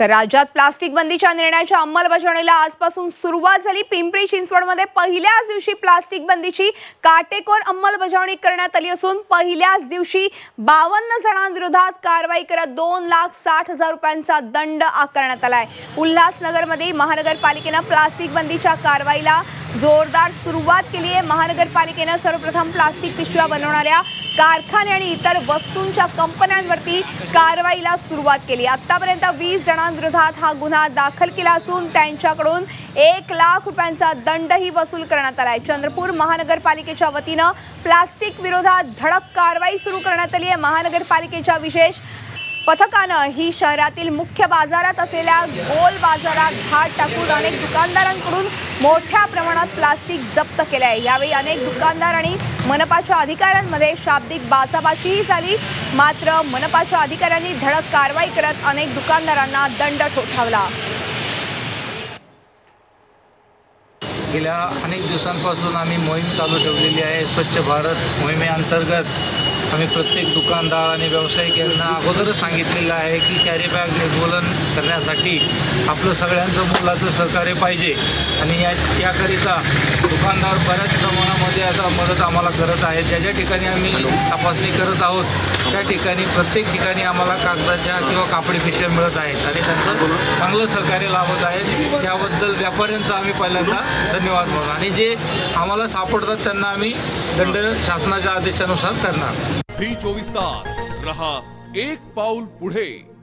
तर राज्यात प्लास्टिक बंदीच्या निर्णयाच्या अंमलबजावणीला आजपासून सुरुवात झाली. पिंपरी चिंचवडमध्ये पहिल्याच दिवशी प्लास्टिक बंदीची काटेकोर अंमलबजावणी करण्यात आली असून पहिल्याच दिवशी बावन्न जणांविरोधात कारवाई करत दोन लाख साठ हजार रुपयांचा दंड आकारण्यात आलाय. उल्हासनगरमध्ये महानगरपालिकेनं प्लास्टिक बंदीच्या कारवाईला जोरदार सुरुवात केली आहे. महानगरपालिकेनं सर्वप्रथम प्लास्टिक पिशव्या बनवणाऱ्या कारखाने आणि इतर वस्तूंच्या कंपन्यांवरती कारवाईला सुरुवात केली. आतापर्यंत वीस जणांविरोधात हा गुन्हा दाखल केला असून त्यांच्याकडून एक लाख रुपयांचा दंडही वसूल करण्यात आला आहे चंद्रपूर महानगरपालिकेच्या वतीनं प्लास्टिक विरोधात धडक कारवाई सुरू करण्यात आली आहे. महानगरपालिकेच्या विशेष पथकानं ही शहरातील मुख्य बाजारात असलेल्या गोल बाजारात धाड टाकून अनेक दुकानदारांकडून मोठ्या प्रमाणात प्लास्टिक जप्त केलं आहे यावेळी अनेक दुकानदार आणि मनपाच्या अधिकाऱ्यांमध्ये शाब्दिक बाचाबाचीही झाली. मात्र मनपाच्या अधिकाऱ्यांनी धडक कारवाई करत अनेक दुकानदारांना दंड ठोठावला. गेल्या अनेक दिवसांपासून आम्ही मोहीम चालू ठेवलेली आहे. स्वच्छ भारत मोहिमेअंतर्गत आम्ही प्रत्येक दुकानदार आणि व्यावसायिक यांना अगोदरच सांगितलेलं आहे की कॅरी बॅग निर्मूलन करण्यासाठी आपलं सगळ्यांचं मुलाचं सहकार्य पाहिजे. आणि या याकरिता दुकानदार बऱ्याच प्रमाणात आता मदत आम्हाला करत आहेत ज्या ज्या ठिकाणी आम्ही तपासणी करत आहोत त्या ठिकाणी प्रत्येक ठिकाणी आम्हाला कागदाच्या किंवा कापडी पिशव्या मिळत आहेत आणि त्यांचं चांगलं सहकार्य लाभत आहे. त्याबद्दल व्यापाऱ्यांचा आम्ही पहिल्यांदा धन्यवाद म्हणून आणि जे आम्हाला सापडतात त्यांना आम्ही दंड शासनाच्या आदेशानुसार करणार. झी चोवीस तास. रहा एक पाऊल पुढे.